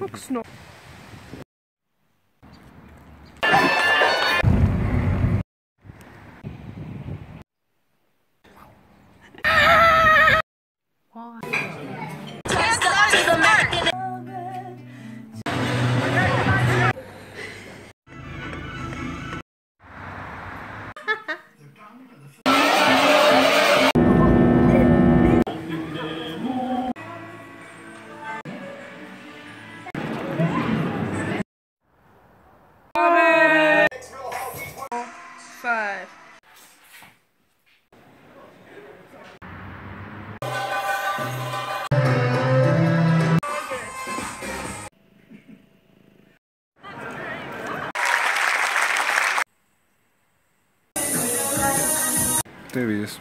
Fuchs noch. Te vidiš.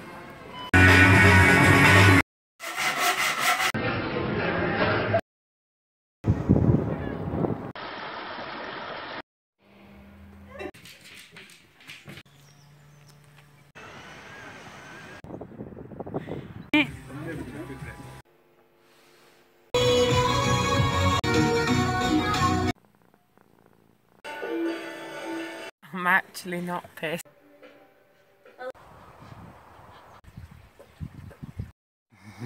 I'm actually not pissed.